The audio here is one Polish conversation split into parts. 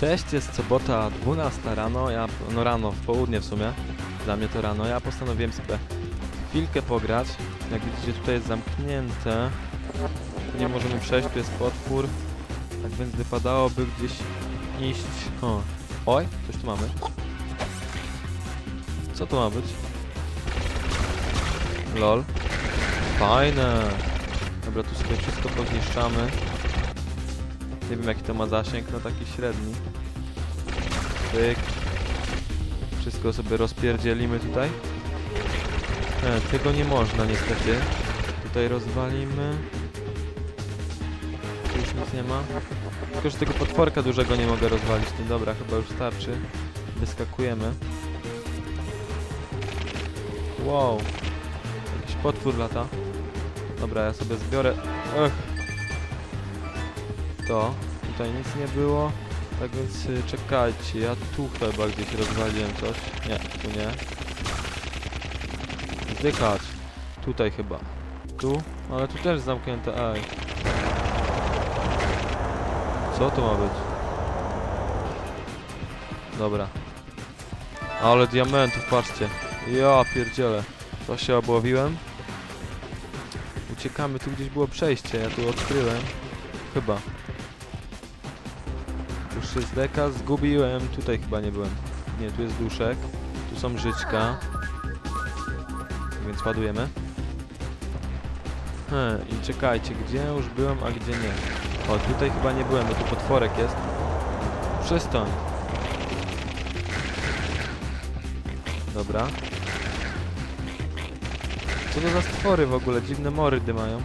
Cześć, jest sobota 12 rano, ja, no rano, w południe w sumie, dla mnie to rano, ja postanowiłem sobie chwilkę pograć, jak widzicie tutaj jest zamknięte, nie możemy przejść, tu jest potwór, tak więc wypadałoby gdzieś iść, o, oj, coś tu mamy, co to ma być? Lol, fajne, dobra, tu sobie wszystko pozniszczamy, nie wiem jaki to ma zasięg, no taki średni. Pyk. Wszystko sobie rozpierdzielimy tutaj. E, tego nie można niestety. Tutaj rozwalimy. Tu już nic nie ma. Tylko, że tego potworka dużego nie mogę rozwalić. No dobra, chyba już starczy. Wyskakujemy. Wow. Jakiś potwór lata. Dobra, ja sobie zbiorę... Ech, to. Tutaj nic nie było. Tak więc y, czekajcie, ja tu chyba gdzieś rozwaliłem coś. Nie, tu nie. Zdychać. Tutaj chyba. Tu? Ale tu też zamknięte, ej. Co to ma być? Dobra. Ale diamentów, patrzcie. Ja pierdzielę. To się obłowiłem. Uciekamy, tu gdzieś było przejście, ja tu odkryłem. Chyba. Z deka zgubiłem. Tutaj chyba nie byłem. Nie, tu jest duszek. Tu są żyćka. Więc ładujemy. He, i czekajcie, gdzie już byłem, a gdzie nie. O, tutaj chyba nie byłem, bo tu potworek jest. Przestań. Dobra. Co to za stwory w ogóle? Dziwne mordy mają.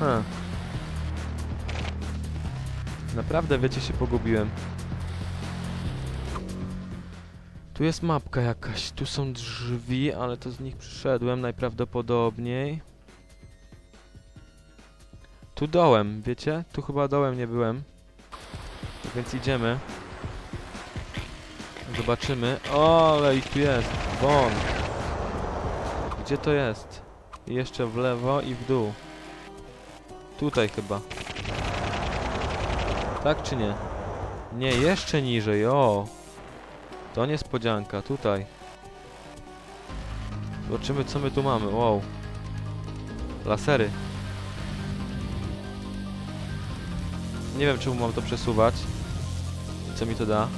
He. Naprawdę, wiecie, się pogubiłem. Tu jest mapka jakaś, tu są drzwi, ale to z nich przyszedłem najprawdopodobniej. Tu dołem, wiecie? Tu chyba dołem nie byłem. Więc idziemy. Zobaczymy. O, ale tu jest. Won. Gdzie to jest? Jeszcze w lewo i w dół. Tutaj chyba. Tak czy nie? Nie, jeszcze niżej, o! To niespodzianka, tutaj. Zobaczymy, co my tu mamy, wow. Lasery. Nie wiem, czemu mam to przesuwać. Co mi to da?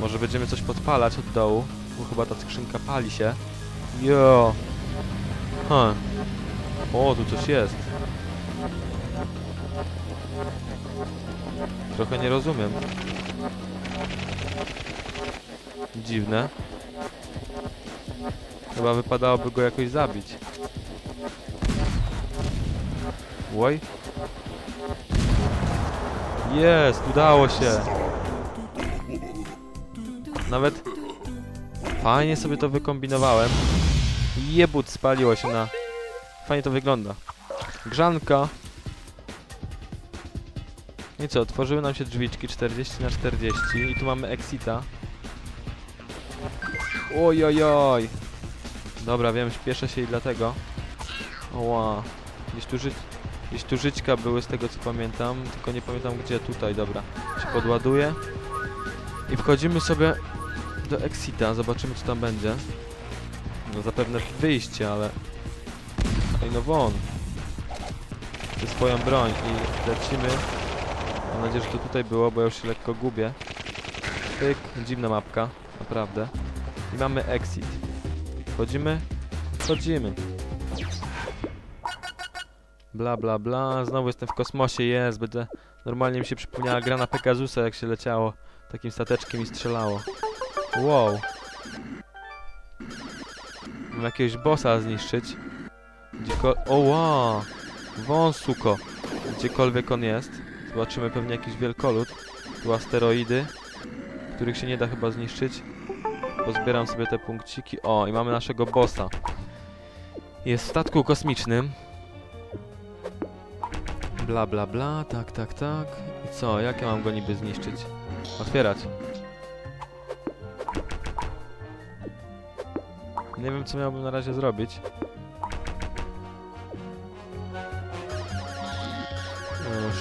Może będziemy coś podpalać od dołu, bo chyba ta skrzynka pali się. Jo! Ha. O, tu coś jest. Trochę nie rozumiem. Dziwne. Chyba wypadałoby go jakoś zabić. Oj. Jest, udało się. Nawet fajnie sobie to wykombinowałem. Jebut spaliło się na... Fajnie to wygląda. Grzanka. I co, otworzyły nam się drzwiczki 40 na 40 i tu mamy exita. Oj, oj, oj. Dobra, wiem, śpieszę się i dlatego. Oła. Gdzieś tu, ży gdzieś tu żyćka były z tego co pamiętam, tylko nie pamiętam gdzie, tutaj, dobra. Się podładuje. I wchodzimy sobie do exita, zobaczymy co tam będzie. No zapewne wyjście, ale... Ej, no won. Ze swoją broń i lecimy. Mam nadzieję, że to tutaj było, bo ja już się lekko gubię. Pyk, dziwna mapka, naprawdę. I mamy exit. Wchodzimy? Wchodzimy. Bla bla bla, znowu jestem w kosmosie, jest, będę... Normalnie mi się przypomniała gra na Pegasusa, jak się leciało takim stateczkiem i strzelało. Wow. Mam jakiegoś bossa zniszczyć. Gdzieko... O wow! Wąsuko. Gdziekolwiek on jest. Zobaczymy pewnie jakiś wielkolud. Tu asteroidy, których się nie da chyba zniszczyć. Pozbieram sobie te punkciki. O, i mamy naszego bossa. Jest w statku kosmicznym. Bla, bla, bla. Tak, tak, tak. I co? Jak ja mam go niby zniszczyć? Otwierać. Nie wiem, co miałbym na razie zrobić.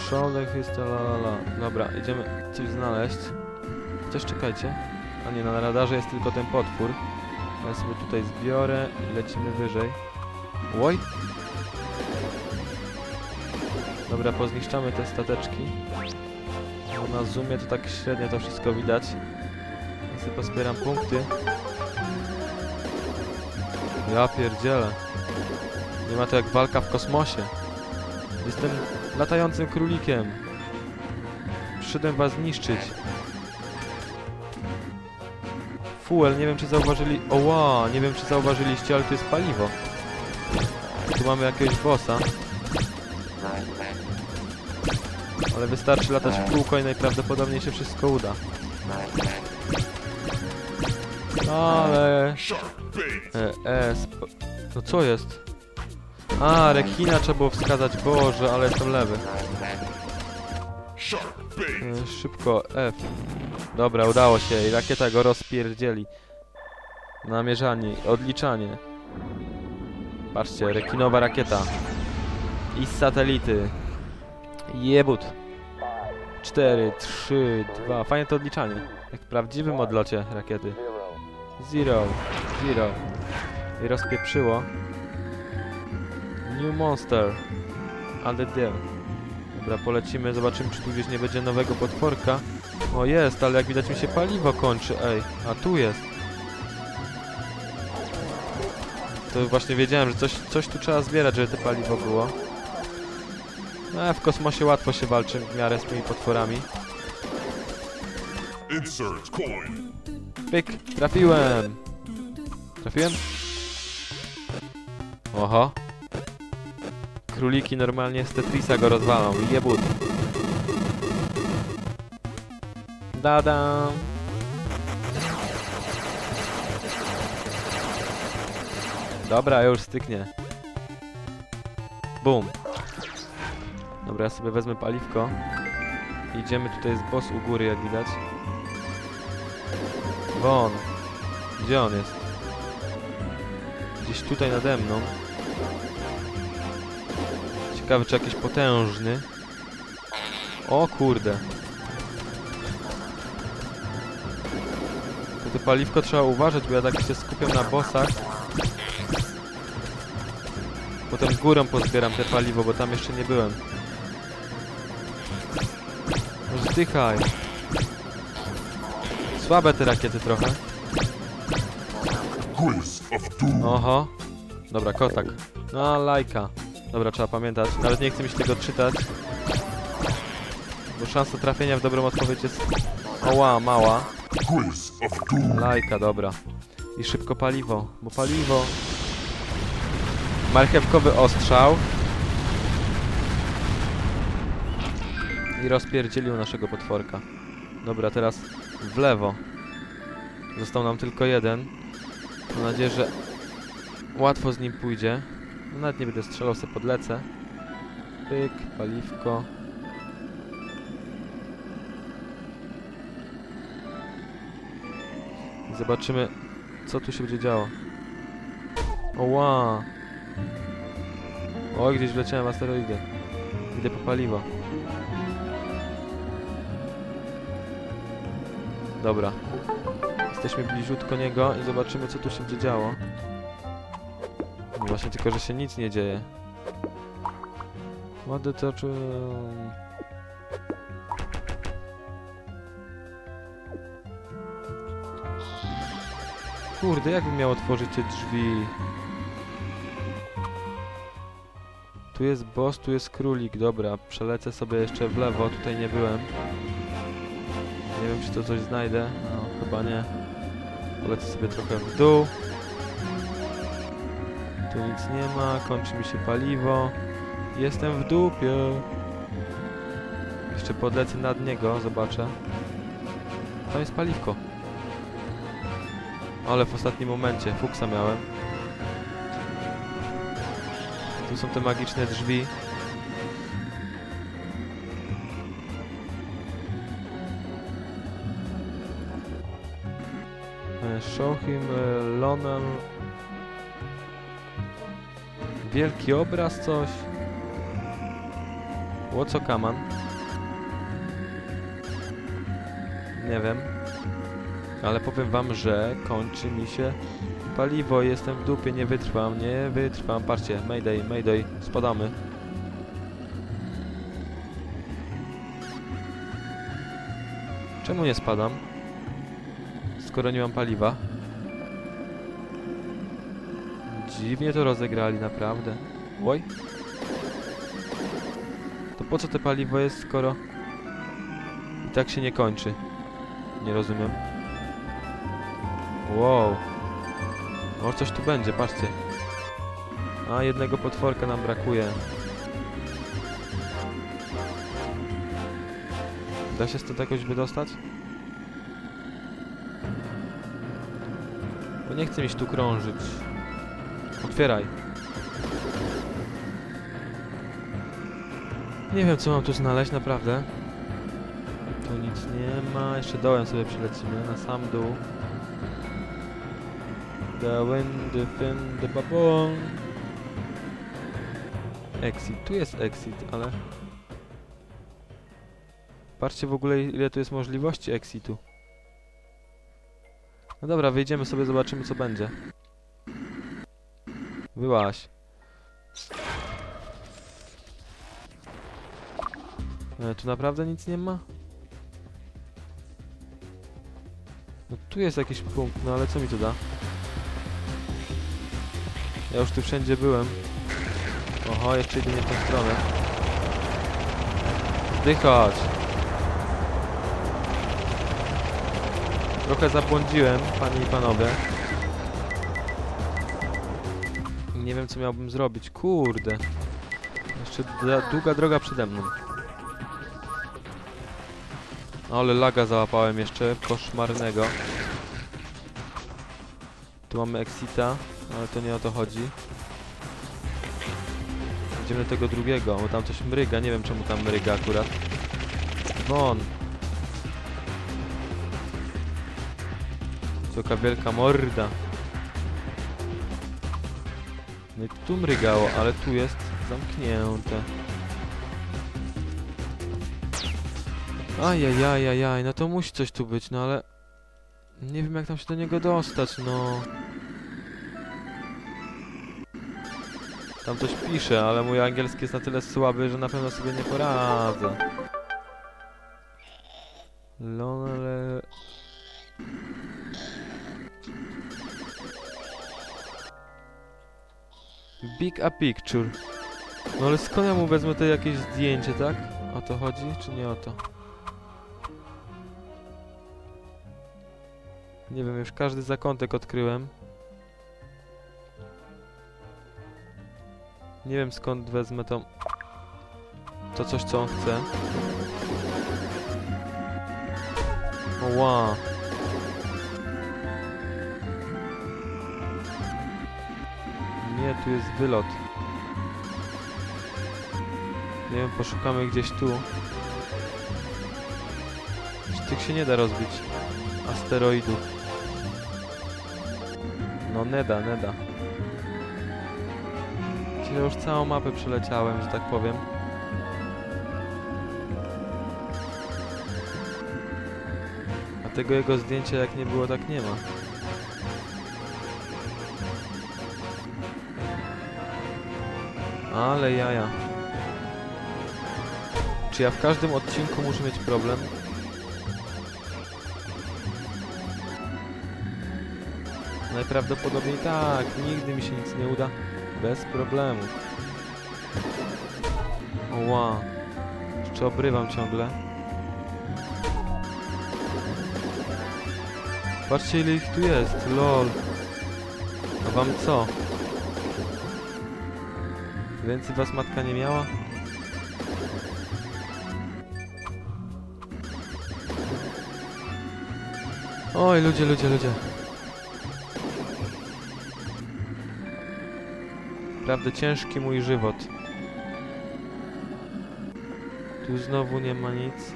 Shoulder History, la la la. Dobra, idziemy coś znaleźć. Coś czekajcie. A nie, na radarze jest tylko ten potwór. Ja sobie tutaj zbiorę i lecimy wyżej. Oj! Dobra, pozniszczamy te stateczki. No na zoomie to tak średnio to wszystko widać. Ja sobie pozbieram punkty. Ja pierdzielę. Nie ma to jak walka w kosmosie. Jestem latającym królikiem. Przyszedłem was zniszczyć. Fuel, nie wiem czy zauważyli... Oła, nie wiem czy zauważyliście, ale to jest paliwo. Tu mamy jakiegoś bossa. Ale wystarczy latać w kółko i najprawdopodobniej się wszystko uda. Ale... E, e, sp- no co jest? A, rekina trzeba było wskazać. Boże, ale jestem lewy. E, szybko, F. Dobra, udało się i rakieta go rozpierdzieli. Namierzanie, odliczanie. Patrzcie, rekinowa rakieta. I satelity. Jebut. 4, 3, 2. Fajne to odliczanie. Jak w prawdziwym odlocie rakiety. Zero, zero. I rozpieprzyło. New Monster. Ale deal. Dobra, polecimy, zobaczymy czy tu gdzieś nie będzie nowego potworka. O jest, ale jak widać mi się paliwo kończy, ej. A tu jest. To właśnie wiedziałem, że coś, coś tu trzeba zbierać, żeby to paliwo było. A w kosmosie łatwo się walczy w miarę z tymi potworami. Insert coin. Pyk, trafiłem. Trafiłem? Oho. Króliki normalnie z Tetrisa go rozwalą. Jebut. Dada. Dobra, już styknie. Bum. Dobra, ja sobie wezmę paliwko. Idziemy, tutaj jest boss u góry, jak widać. Won. Gdzie on jest? Gdzieś tutaj nade mną. Ciekawy, czy jakiś potężny. O kurde. To, to paliwko trzeba uważać, bo ja tak się skupiam na bossach. Potem górą pozbieram te paliwo, bo tam jeszcze nie byłem. Zdychaj. Słabe te rakiety trochę. Oho. Dobra, kotak. No, lajka. Dobra, trzeba pamiętać. Nawet nie chcę mi się tego czytać. Bo szansa trafienia w dobrą odpowiedź jest... Oła, mała. Lajka, dobra. I szybko paliwo, bo paliwo... Marchewkowy ostrzał. I rozpierdzielił naszego potworka. Dobra, teraz w lewo. Został nam tylko jeden. Mam nadzieję, że łatwo z nim pójdzie. No, nawet nie będę strzelał, sobie podlecę. Pyk, paliwko. I zobaczymy, co tu się będzie działo. Oła! Oj, gdzieś wleciałem w asteroidę. Idę po paliwo. Dobra. Jesteśmy bliziutko niego i zobaczymy, co tu się będzie działo. No Właśnie tylko, że się nic nie dzieje. Ładny to czy... Kurde, jakbym miał otworzyć te drzwi? Tu jest boss, tu jest królik. Dobra, przelecę sobie jeszcze w lewo, tutaj nie byłem. Nie wiem, czy to coś znajdę. No, chyba nie. Polecę sobie trochę w dół. Tu nic nie ma, kończy mi się paliwo. Jestem w dupie. Jeszcze podlecę nad niego, zobaczę. Tam jest paliwko. Ale w ostatnim momencie, fuksa miałem. Tu są te magiczne drzwi. E, Show him e, Lonel. Wielki obraz, coś. Łoco kaman. Nie wiem. Ale powiem wam, że kończy mi się paliwo. Jestem w dupie, nie wytrwam, nie wytrwam. Patrzcie, mayday, mayday, spadamy. Czemu nie spadam? Skoro nie mam paliwa. Dziwnie to rozegrali, naprawdę. Oj. To po co te paliwo jest, skoro i tak się nie kończy? Nie rozumiem. Wow. O, coś tu będzie, patrzcie. A, jednego potworka nam brakuje. Da się stąd jakoś wydostać? Bo nie chcę mi się tu krążyć. Otwieraj. Nie wiem, co mam tu znaleźć, naprawdę. Tu nic nie ma. Jeszcze dołem sobie przylecimy, na sam dół. The wind, the fin, the babon. Exit. Tu jest exit, ale... Patrzcie w ogóle, ile tu jest możliwości exitu. No dobra, wyjdziemy sobie, zobaczymy, co będzie. Byłaś. E, tu naprawdę nic nie ma? No tu jest jakiś punkt, no ale co mi to da? Ja już tu wszędzie byłem. Oho, jeszcze idę nie w tą stronę. Zdychać! Trochę zabłądziłem, panie i panowie. Nie wiem, co miałbym zrobić. Kurde. Jeszcze długa droga przede mną. Ale laga załapałem jeszcze, koszmarnego. Tu mamy Exita, ale to nie o to chodzi. Idziemy do tego drugiego, bo tam coś mryga, nie wiem czemu tam mryga akurat. Won! Taka wielka morda. No i tu mrygało, ale tu jest zamknięte. Ajajajajaj, no to musi coś tu być, no ale... Nie wiem jak tam się do niego dostać, no... Tam coś pisze, ale mój angielski jest na tyle słaby, że na pewno sobie nie poradzę. Big a picture. No ale skąd ja mu wezmę to jakieś zdjęcie, tak? O to chodzi, czy nie o to? Nie wiem, już każdy zakątek odkryłem. Nie wiem skąd wezmę to... To coś, co on chce. O, wow. Nie, tu jest wylot. Nie wiem, poszukamy gdzieś tu. Tych się nie da rozbić? Asteroidów. No, nie da, nie da. Czyli już całą mapę przeleciałem, że tak powiem. A tego jego zdjęcia jak nie było, tak nie ma. Ale jaja. Czy ja w każdym odcinku muszę mieć problem? Najprawdopodobniej tak, nigdy mi się nic nie uda bez problemu. Ła. Jeszcze obrywam ciągle. Patrzcie ile ich tu jest, lol. A wam co? Więcej was matka nie miała? Oj, ludzie, ludzie, ludzie. Naprawdę ciężki mój żywot. Tu znowu nie ma nic.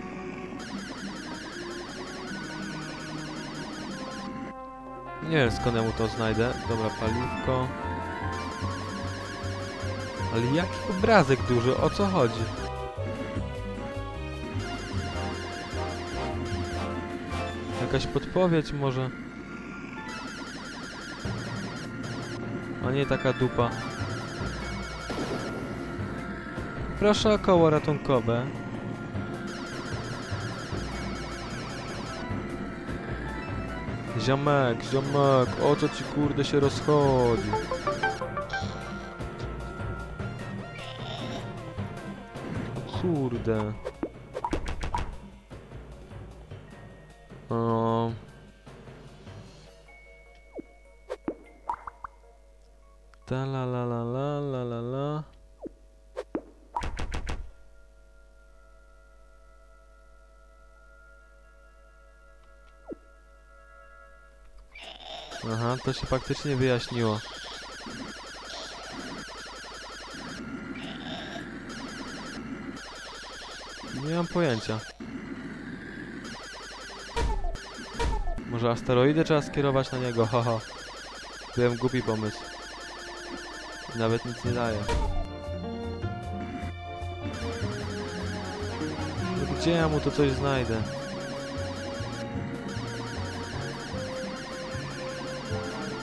Nie wiem skąd ja mu to znajdę. Dobra, paliwko. Ale jaki obrazek duży, o co chodzi? Jakaś podpowiedź może? A nie taka dupa. Proszę o koło ratunkowe. Ziomek, ziomek, o co ci kurde się rozchodzi? Kurde. O. Ta la la la la la la la. Aha, to się faktycznie wyjaśniło. Nie mam pojęcia. Może asteroidy trzeba skierować na niego, haha. Byłem głupi pomysł. I Nawet nic nie daje. Gdzie ja mu to coś znajdę?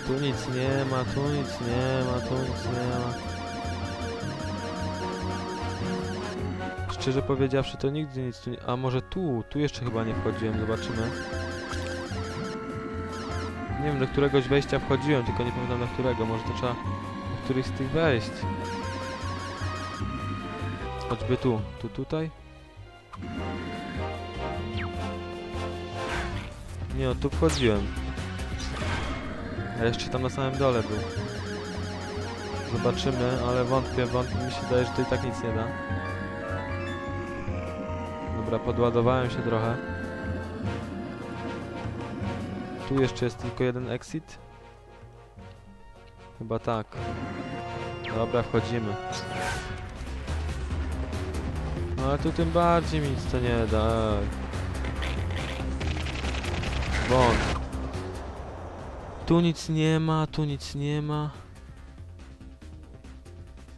Tu nic nie ma, tu nic nie ma, tu nic nie ma. Szczerze powiedziawszy, to nigdy nic tu nie... A może tu? Tu jeszcze chyba nie wchodziłem, zobaczymy. Nie wiem, do któregoś wejścia wchodziłem, tylko nie pamiętam do którego. Może to trzeba do którychś z tych wejść. Choćby tu. Tu, tutaj? Nie, tu wchodziłem. A jeszcze tam na samym dole był. Zobaczymy, ale wątpię, wątpię, mi się daje, że to i tak nic nie da. Dobra, podładowałem się trochę. Tu jeszcze jest tylko jeden exit. Chyba tak. Dobra, wchodzimy. No ale tu tym bardziej mi nic to nie da. Won. Tu nic nie ma, tu nic nie ma.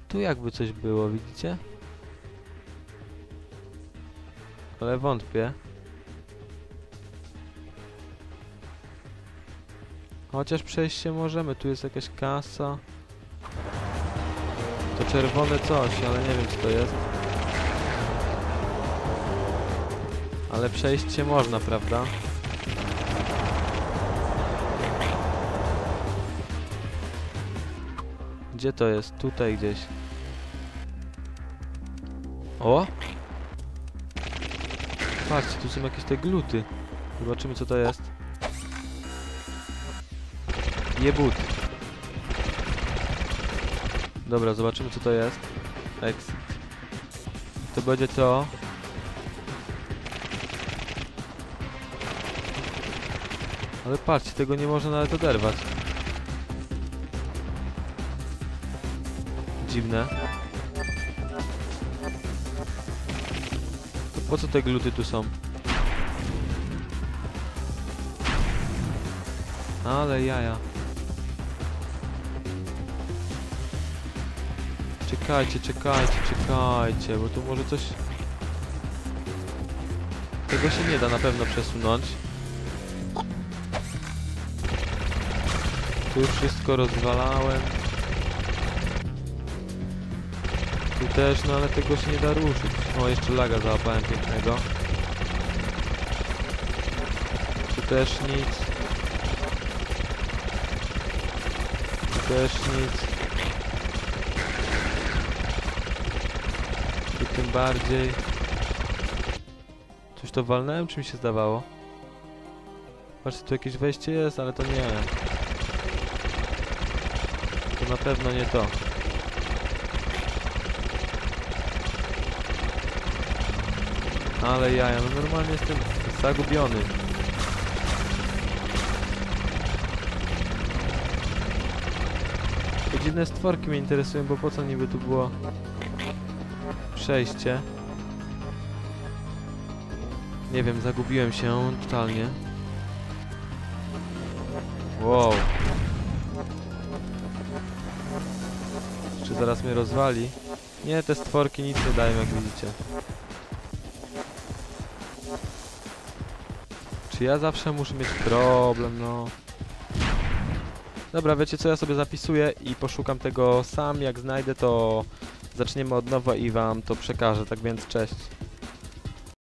Tu jakby coś było, widzicie? Ale wątpię. Chociaż przejść się możemy, tu jest jakaś kasa. To czerwone coś, ale nie wiem co to jest. Ale przejść się można, prawda? Gdzie to jest? Tutaj gdzieś. O! Patrzcie, tu są jakieś te gluty. Zobaczymy co to jest. Jebut. Dobra, zobaczymy co to jest. Exit. To będzie to. Ale patrzcie, tego nie można nawet oderwać. Dziwne. Po co te gluty tu są? Ale jaja. Czekajcie, czekajcie, czekajcie, bo tu może coś... Tego się nie da na pewno przesunąć. Tu już wszystko rozwalałem. Też, no ale tego się nie da ruszyć. O, jeszcze laga załapałem pięknego. Tu też nic. Tu też nic. Tu tym bardziej. Coś to walnąłem, czy mi się zdawało? Patrzcie, tu jakieś wejście jest, ale to nie. To na pewno nie to. Ale jaja, no normalnie jestem zagubiony. Te dziwne stworki mnie interesują, bo po co niby tu było przejście? Nie wiem, zagubiłem się totalnie. Wow. Czy zaraz mnie rozwali? Nie, te stworki nic nie dają, jak widzicie. Ja zawsze muszę mieć problem, no. Dobra, wiecie co, ja sobie zapisuję i poszukam tego sam, jak znajdę to zaczniemy od nowa i wam to przekażę, tak więc cześć.